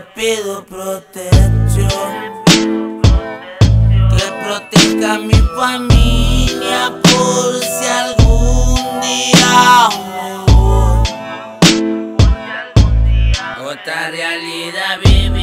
pido protección. Que proteja a mi familia por si algún día me. Otra realidad, baby,